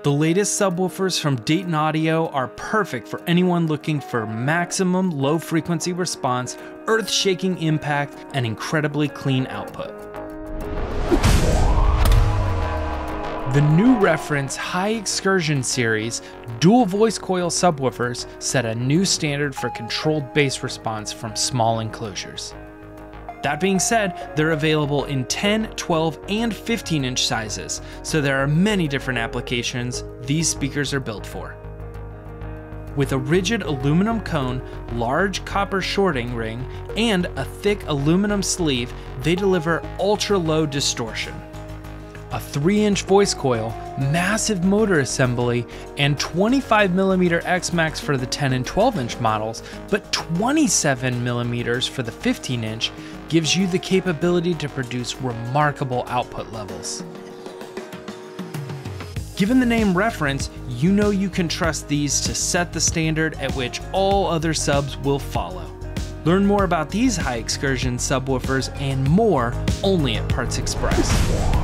The latest subwoofers from Dayton Audio are perfect for anyone looking for maximum low frequency response, earth shaking impact, and incredibly clean output. The new reference High Excursion series dual voice coil subwoofers set a new standard for controlled bass response from small enclosures. That being said, they're available in 10, 12, and 15 inch sizes, so there are many different applications these speakers are built for. With a rigid aluminum cone, large copper shorting ring, and a thick aluminum sleeve, they deliver ultra low distortion a 3 inch voice coil, massive motor assembly, and 25mm X Max for the 10 and 12 inch models, but 27mm for the 15 inch gives you the capability to produce remarkable output levels. Given the name reference, you know you can trust these to set the standard at which all other subs will follow. Learn more about these high excursion subwoofers and more only at Parts Express.